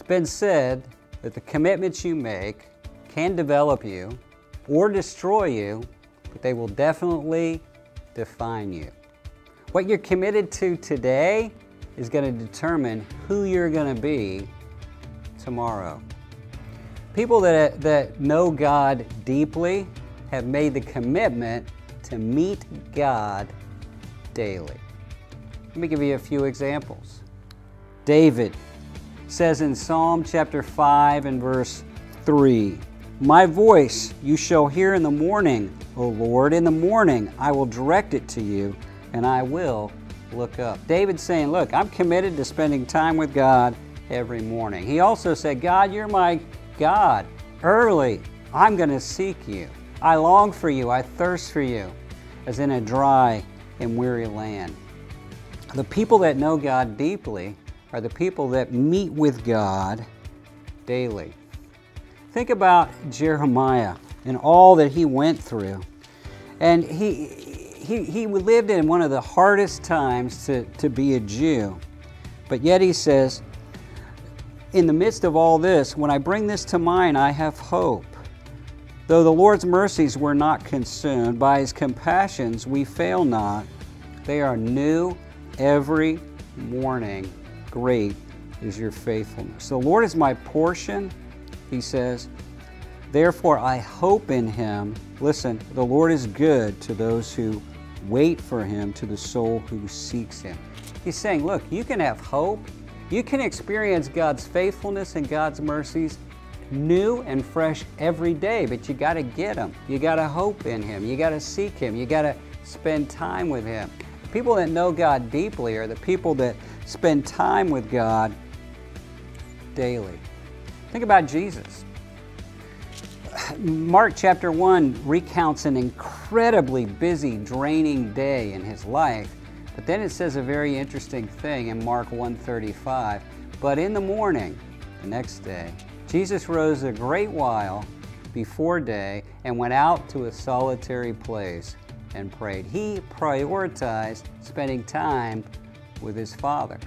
It's been said that the commitments you make can develop you or destroy you, but they will definitely define you. What you're committed to today is going to determine who you're going to be tomorrow. People that, that know God deeply have made the commitment to meet God daily. Let me give you a few examples. David says in Psalm chapter 5 and verse 3 My voice you shall hear in the morning, O Lord. In the morning I will direct it to you, and I will look up. David's saying, Look, I'm committed to spending time with God every morning. He also said, God, you're my God. Early, I'm going to seek you. I long for you. I thirst for you, as in a dry and weary land. The people that know God deeply are the people that meet with God daily. Think about Jeremiah and all that he went through. And he, he, he lived in one of the hardest times to, to be a Jew. But yet he says, in the midst of all this, when I bring this to mind, I have hope. Though the Lord's mercies were not consumed, by his compassions we fail not. They are new every morning. Great is your faithfulness. The Lord is my portion, he says. Therefore I hope in him. Listen, the Lord is good to those who wait for him, to the soul who seeks him. He's saying, look, you can have hope you can experience God's faithfulness and God's mercies new and fresh every day, but you got to get them. You got to hope in Him. You got to seek Him. You got to spend time with Him. People that know God deeply are the people that spend time with God daily. Think about Jesus. Mark chapter 1 recounts an incredibly busy, draining day in his life but then it says a very interesting thing in Mark 1:35. But in the morning, the next day, Jesus rose a great while before day and went out to a solitary place and prayed. He prioritized spending time with his Father.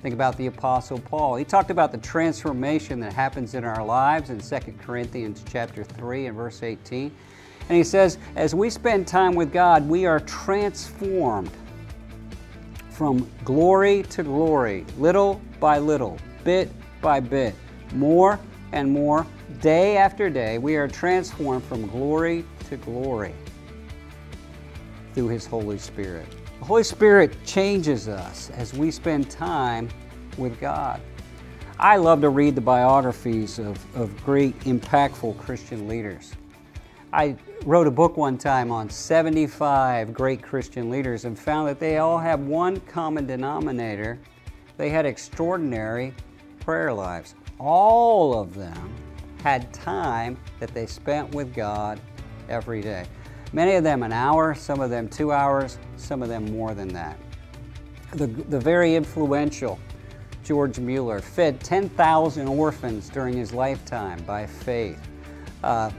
Think about the Apostle Paul. He talked about the transformation that happens in our lives in 2 Corinthians chapter 3 and verse 18. And he says, as we spend time with God, we are transformed from glory to glory, little by little, bit by bit, more and more, day after day, we are transformed from glory to glory through His Holy Spirit. The Holy Spirit changes us as we spend time with God. I love to read the biographies of, of great, impactful Christian leaders. I wrote a book one time on 75 great Christian leaders and found that they all have one common denominator. They had extraordinary prayer lives. All of them had time that they spent with God every day. Many of them an hour, some of them two hours, some of them more than that. The, the very influential George Mueller fed 10,000 orphans during his lifetime by faith. Uh,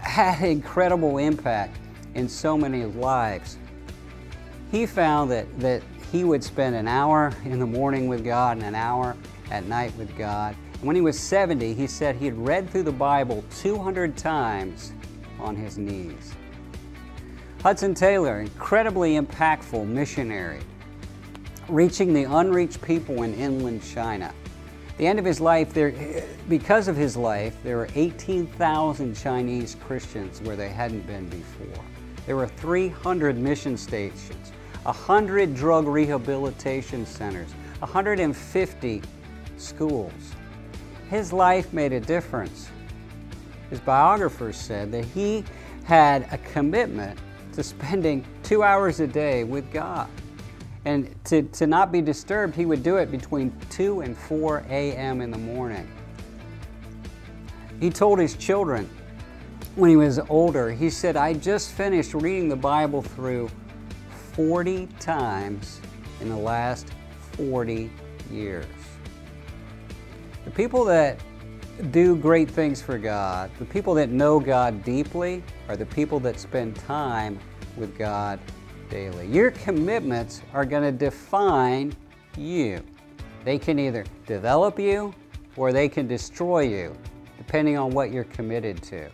had incredible impact in so many lives. He found that, that he would spend an hour in the morning with God and an hour at night with God. When he was 70, he said he had read through the Bible 200 times on his knees. Hudson Taylor, incredibly impactful missionary, reaching the unreached people in inland China the end of his life, there, because of his life, there were 18,000 Chinese Christians where they hadn't been before. There were 300 mission stations, 100 drug rehabilitation centers, 150 schools. His life made a difference. His biographers said that he had a commitment to spending two hours a day with God. And to, to not be disturbed, he would do it between 2 and 4 a.m. in the morning. He told his children when he was older, he said, I just finished reading the Bible through 40 times in the last 40 years. The people that do great things for God, the people that know God deeply, are the people that spend time with God daily. Your commitments are going to define you. They can either develop you or they can destroy you, depending on what you're committed to.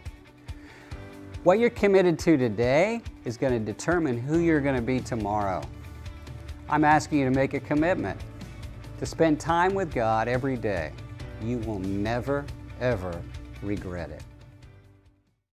What you're committed to today is going to determine who you're going to be tomorrow. I'm asking you to make a commitment to spend time with God every day. You will never, ever regret it.